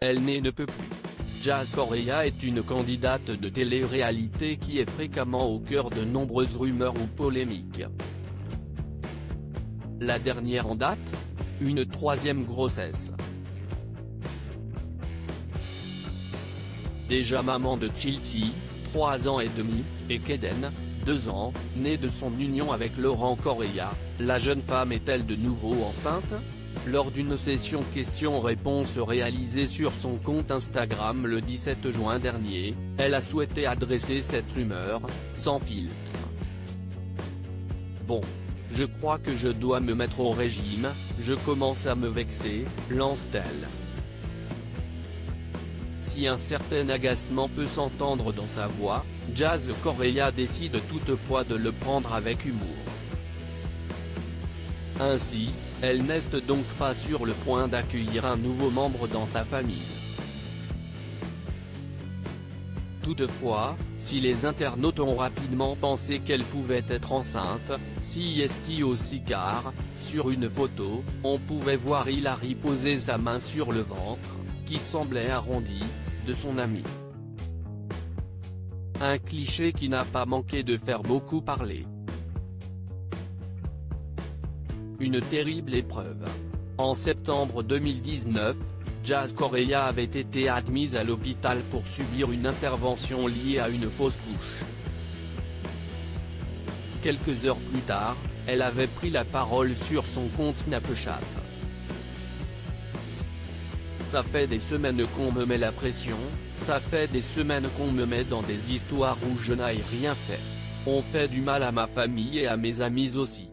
elle n'est ne peut plus. Jazz Correa est une candidate de télé-réalité qui est fréquemment au cœur de nombreuses rumeurs ou polémiques. La dernière en date Une troisième grossesse. Déjà maman de Chelsea, 3 ans et demi, et Keden, 2 ans, née de son union avec Laurent Correa, la jeune femme est-elle de nouveau enceinte? Lors d'une session questions-réponses réalisée sur son compte Instagram le 17 juin dernier, elle a souhaité adresser cette rumeur, sans filtre. Bon. Je crois que je dois me mettre au régime, je commence à me vexer, lance-t-elle. Si un certain agacement peut s'entendre dans sa voix, Jazz Correa décide toutefois de le prendre avec humour. Ainsi, elle n'est donc pas sur le point d'accueillir un nouveau membre dans sa famille. Toutefois, si les internautes ont rapidement pensé qu'elle pouvait être enceinte, si est aussi car, sur une photo, on pouvait voir Hilary poser sa main sur le ventre, qui semblait arrondi, de son ami. Un cliché qui n'a pas manqué de faire beaucoup parler. Une terrible épreuve. En septembre 2019, Jazz Correa avait été admise à l'hôpital pour subir une intervention liée à une fausse couche. Quelques heures plus tard, elle avait pris la parole sur son compte Snapchat. Ça fait des semaines qu'on me met la pression, ça fait des semaines qu'on me met dans des histoires où je n'ai rien fait. On fait du mal à ma famille et à mes amis aussi.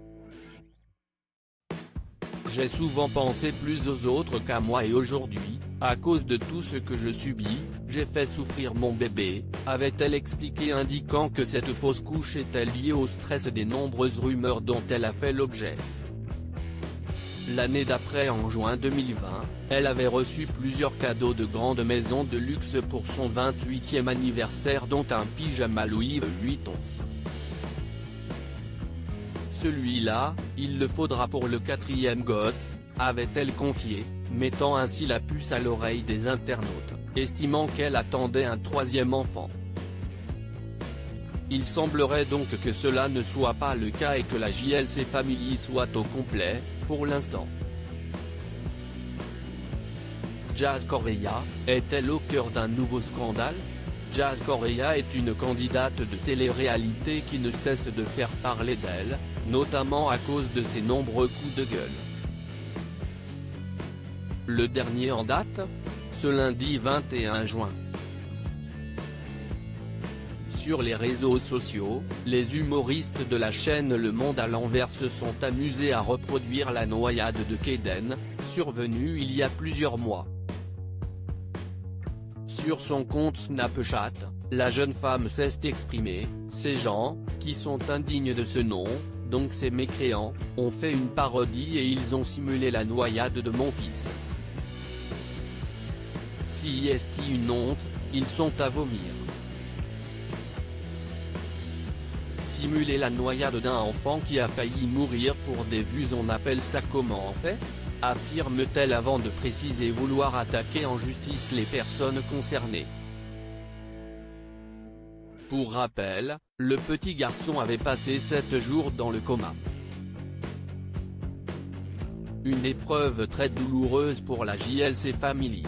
J'ai souvent pensé plus aux autres qu'à moi et aujourd'hui, à cause de tout ce que je subis, j'ai fait souffrir mon bébé, avait-elle expliqué indiquant que cette fausse couche était liée au stress des nombreuses rumeurs dont elle a fait l'objet. L'année d'après en juin 2020, elle avait reçu plusieurs cadeaux de grandes maisons de luxe pour son 28e anniversaire dont un pyjama Louis Vuitton. Celui-là, il le faudra pour le quatrième gosse, avait-elle confié, mettant ainsi la puce à l'oreille des internautes, estimant qu'elle attendait un troisième enfant. Il semblerait donc que cela ne soit pas le cas et que la JLC Family soit au complet, pour l'instant. Jazz Correa, est-elle au cœur d'un nouveau scandale? Jazz Correa est une candidate de télé-réalité qui ne cesse de faire parler d'elle, notamment à cause de ses nombreux coups de gueule. Le dernier en date Ce lundi 21 juin. Sur les réseaux sociaux, les humoristes de la chaîne Le Monde à l'envers se sont amusés à reproduire la noyade de Keden, survenue il y a plusieurs mois. Sur son compte Snapchat, la jeune femme s'est exprimée, ces gens, qui sont indignes de ce nom, donc ces mécréants, ont fait une parodie et ils ont simulé la noyade de mon fils. Si est une honte, ils sont à vomir. Simuler la noyade d'un enfant qui a failli mourir pour des vues on appelle ça comment en fait affirme-t-elle avant de préciser vouloir attaquer en justice les personnes concernées. Pour rappel, le petit garçon avait passé sept jours dans le coma. Une épreuve très douloureuse pour la JLC Family.